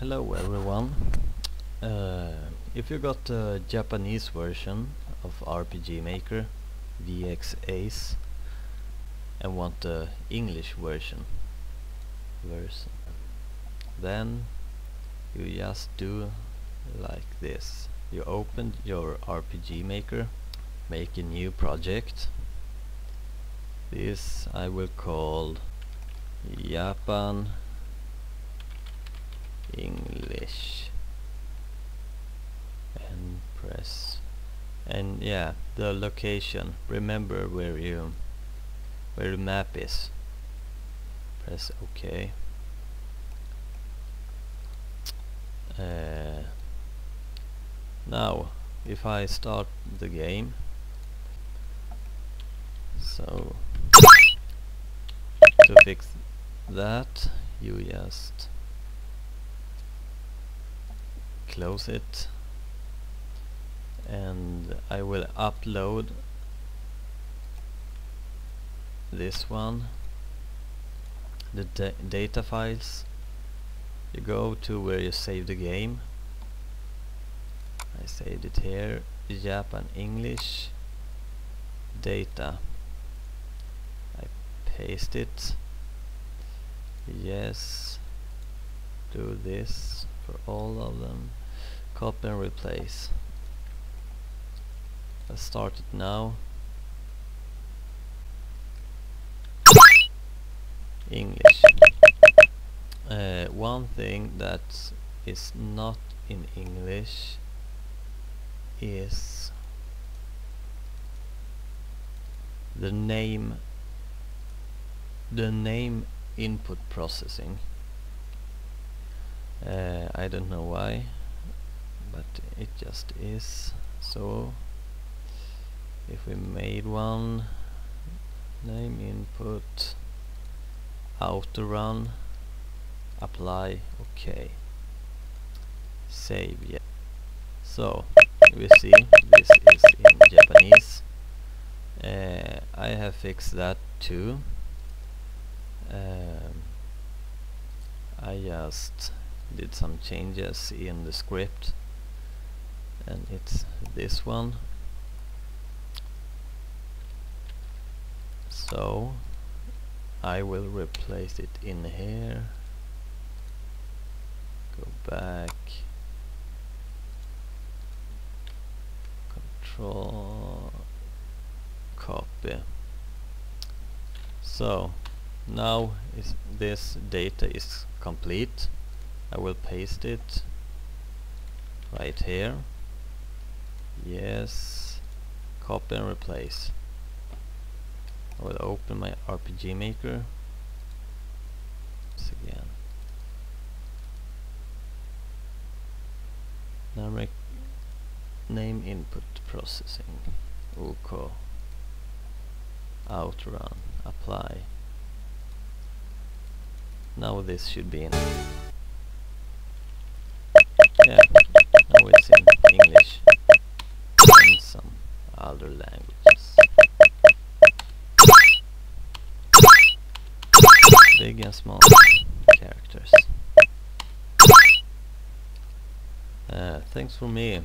Hello everyone. Uh, if you got the Japanese version of RPG Maker VX Ace and want the English version version then you just do like this you open your RPG Maker make a new project this I will call Japan English. And press. And yeah the location. Remember where you where the map is. Press OK. Uh, now if I start the game. So to fix that you just close it. And I will upload this one. The da data files. You go to where you save the game. I saved it here. Japan English data. I paste it. Yes. Do this for all of them copy and replace. Let's start it now. English. Uh, one thing that is not in English is the name the name input processing. Uh, I don't know why but it just is. So if we made one name input auto run apply okay save yeah. So we see this is in Japanese. Uh, I have fixed that too. Um, I just did some changes in the script and it's this one. So I will replace it in here. Go back. Control. Copy. So now is this data is complete. I will paste it right here yes. Copy and replace. I will open my RPG maker. Once again. Now name input processing. OK auto run. Apply. Now this should be in other languages. Big and small characters. Uh, thanks for me